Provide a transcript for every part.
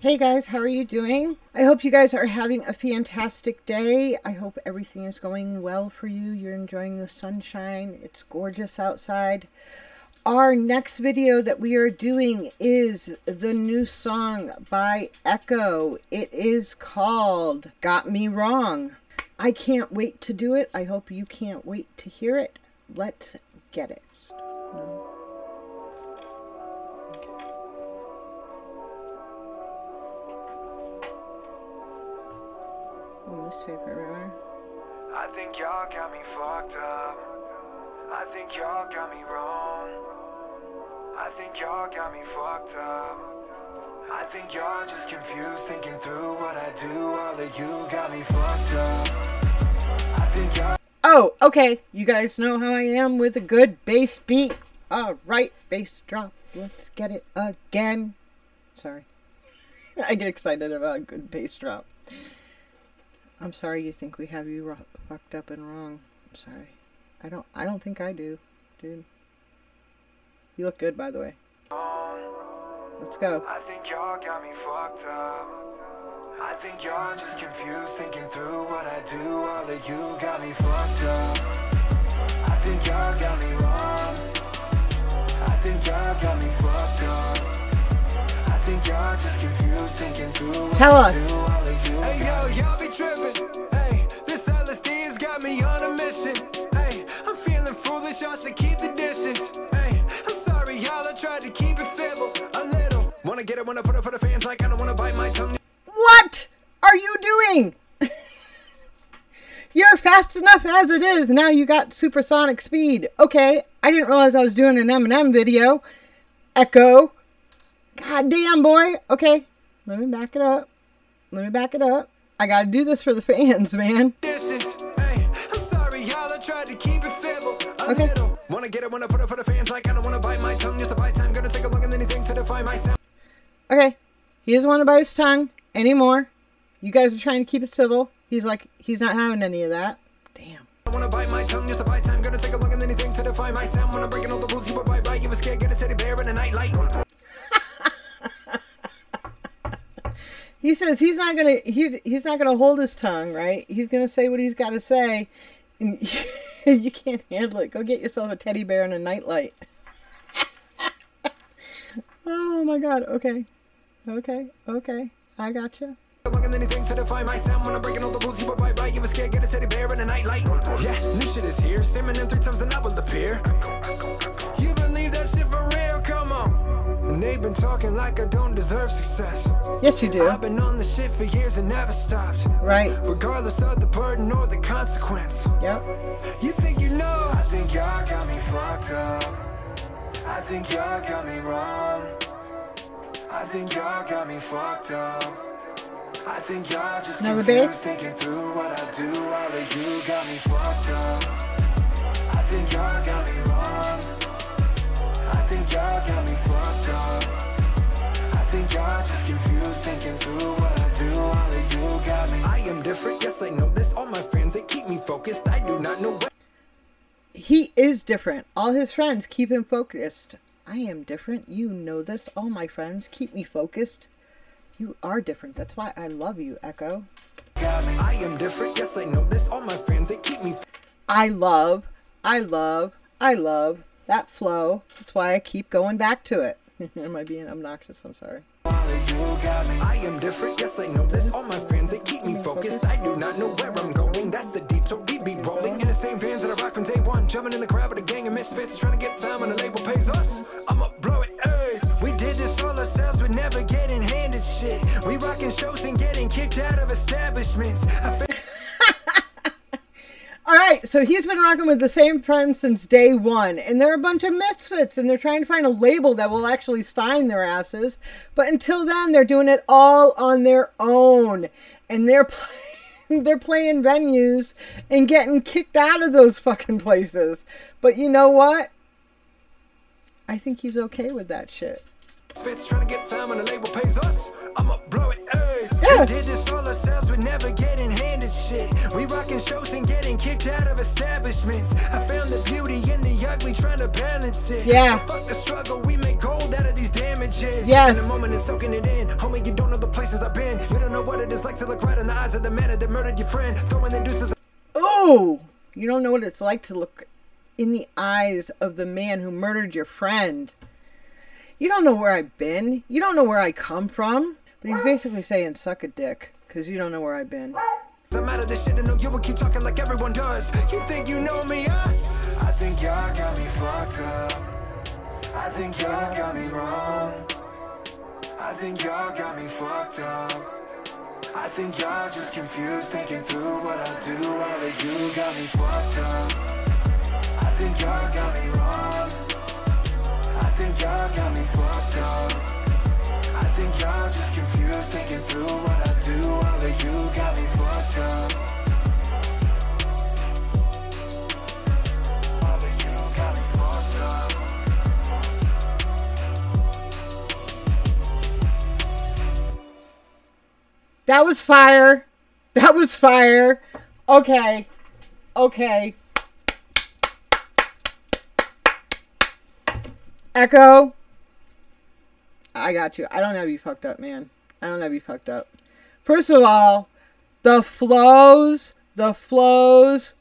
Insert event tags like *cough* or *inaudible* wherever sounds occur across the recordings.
Hey guys, how are you doing? I hope you guys are having a fantastic day. I hope everything is going well for you. You're enjoying the sunshine. It's gorgeous outside. Our next video that we are doing is the new song by Ekoh. It is called Got Me Wrong. I can't wait to do it. I hope you can't wait to hear it. Let's get it. Newspaper everywhere. I think y'all got me fucked up. I think y'all got me wrong. I think y'all got me fucked up. I think y'all just confused, thinking through what I do. All of you got me fucked up. I think y'all. Oh, okay. You guys know how I am with a good bass beat. All right, bass drop. Let's get it again. Sorry. *laughs* I get excited about a good bass drop. I'm sorry you think we have you fucked up and wrong. I'm sorry. I don't I don't think I do, dude. You look good by the way. Let's go. I think y'all got me fucked up. I think y'all just confused thinking through what I do. All of you got me fucked up. I think y'all got me wrong. I think y'all got me fucked up. I think y'all just confused thinking through Tell us. What are you doing? *laughs* You're fast enough as it is. Now you got supersonic speed. Okay, I didn't realize I was doing an Eminem video. Ekoh. God damn, boy. Okay, let me back it up. Let me back it up. I gotta do this for the *laughs* fans, man. Okay. Wanna get it, wanna put it for the fans like I don't wanna bite my tongue just to buy time. Gonna take a look at anything to myself. Okay. He doesn't want to bite his tongue anymore. You guys are trying to keep it civil. He's like, he's not having any of that. Damn. I wanna bite my tongue just to buy time. Gonna take a look at anything to define myself. Wanna breaking all the rules, you were right, right. You were scared, get a teddy bear a nightlight. *laughs* he says he's not gonna he's he's not gonna hold his tongue, right? He's gonna say what he's got to say. And *laughs* you can't handle it. Go get yourself a teddy bear and a nightlight. *laughs* oh my god. Okay. Okay. Okay. I got you. anything to define myself when I'm breaking all the rules. You were right, right. You were scared, get a teddy bear and a nightlight. Yeah, new shit is here. Salmon in three times and I will appear. You believe that shit for real? Come on. And they've been talking like I don't deserve success. Yes, you do. I've been on the shit for years and never stopped. Right. Regardless of the burden or the consequence. Yep. You think you know? I think y'all got me fucked up. I think y'all got me wrong. I think y'all got me fucked up. I think y'all just Another confused thinking through what I do. All of you got me fucked up. I think y'all got me wrong. I think y'all got me fucked up. I think y'all just confused, thinking through what I do. All of you got me. I am different, yes, I know this. All my friends, they keep me focused. I do not know what. He is different. All his friends keep him focused. I am different. You know this. All my friends keep me focused. You are different. That's why I love you, Ekoh. I am different. Yes, I know this. All my friends, they keep me. I love, I love, I love that flow. That's why I keep going back to it. *laughs* Am I being obnoxious? I'm sorry. I am different, yes I know this All my friends, they keep me focused I do not know where I'm going That's the detour, we be rolling In the same vans that I rock from day one Jumping in the crowd with a gang of misfits Trying to get some when the label *laughs* all right, so he's been rocking with the same friends since day one, and they're a bunch of misfits, and they're trying to find a label that will actually sign their asses. But until then, they're doing it all on their own, and they're *laughs* they're playing venues and getting kicked out of those fucking places. But you know what? I think he's okay with that shit. Fits trying to get some when the label pays us. I'ma blow it, ayy. Yeah. We did this all ourselves, we never getting handed shit. We rocking shows and getting kicked out of establishments. I found the beauty in the ugly, trying to balance it. Yeah. So fuck the struggle, we make gold out of these damages. Yes. In the moment and soaking it in. Homie, you don't know the places I've been. You don't know what it is like to look right in the eyes of the man that murdered your friend. Throwing the deuces. Oh, you don't know what it's like to look in the eyes of the man who murdered your friend. You don't know where I've been. You don't know where I come from. But he's basically saying, suck a dick, because you don't know where I've been. I'm out of this shit, I know you will keep talking like everyone does. You think you know me, huh? I think y'all got me fucked up. I think y'all got me wrong. I think y'all got me fucked up. I think y'all just confused, thinking through what I do. All of you got me fucked up. I think y'all got me wrong. Y'all got me fucked up. I think y'all just confused, thinking through what I do. All of you got me fucked up. That was fire. That was fire. Okay. Okay. Ekoh. I got you. I don't have you fucked up, man. I don't have you fucked up. First of all, the flows, the flows,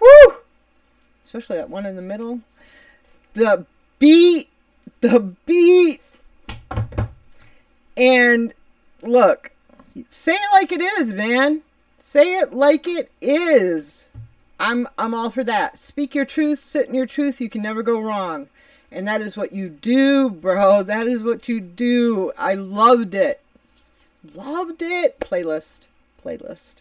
whoo! Especially that one in the middle. The beat, the beat. And look, say it like it is, man. Say it like it is. I'm I'm all for that. Speak your truth, sit in your truth. You can never go wrong. And that is what you do, bro. That is what you do. I loved it. Loved it. Playlist. Playlist.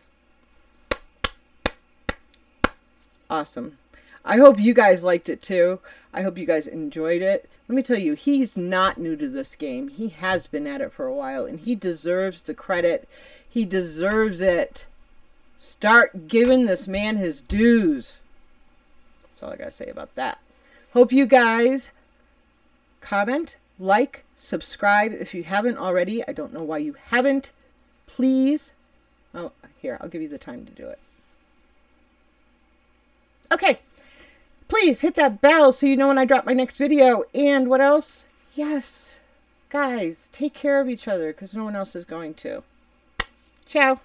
Awesome. I hope you guys liked it too. I hope you guys enjoyed it. Let me tell you, he's not new to this game. He has been at it for a while and he deserves the credit. He deserves it. Start giving this man his dues. That's all I got to say about that. Hope you guys comment, like, subscribe if you haven't already. I don't know why you haven't. Please. Oh, here, I'll give you the time to do it. Okay. Please hit that bell so you know when I drop my next video. And what else? Yes. Guys, take care of each other because no one else is going to. Ciao.